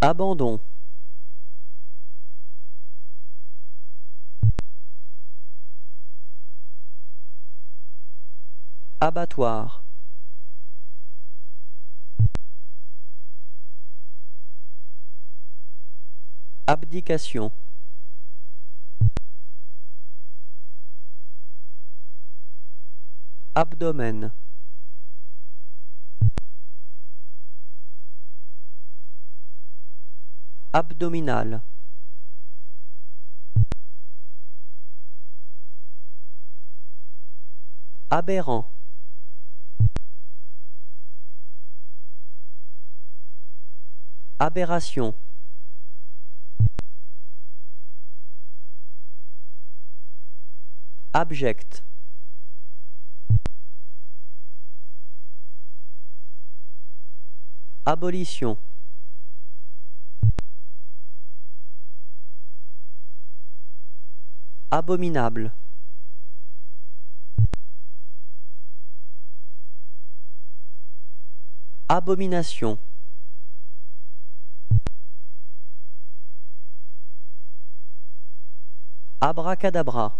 Abandon. Abattoir. Abdication. Abdomen. Abdominal. Aberrant. Aberration. Abject. Abolition. Abominable. Abomination. Abracadabra.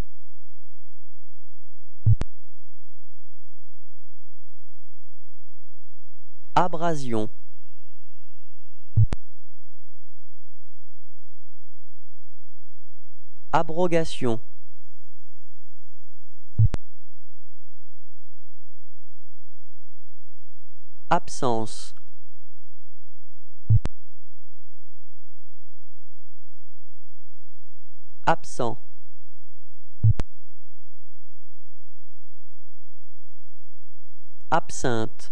Abrasion. Abrogation. Absence. Absent. Absinthe.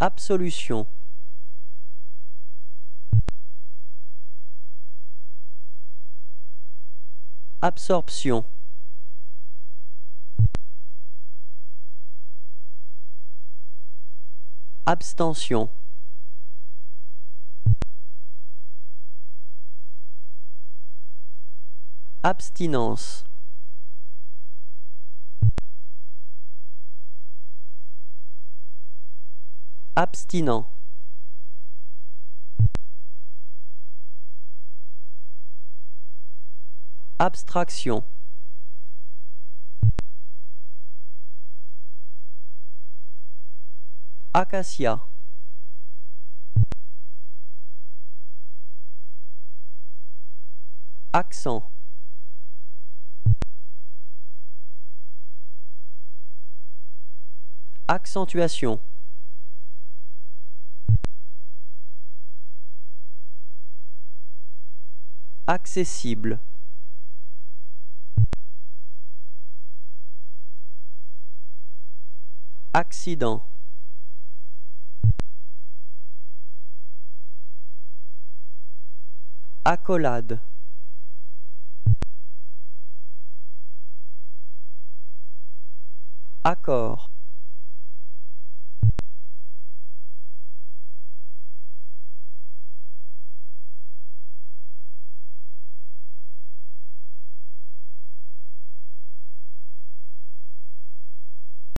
Absolution. Absorption. Abstention. Abstinence. Abstinent. Abstraction. Acacia. Accent. Accentuation. Accessible. Accident. Accolade. Accord.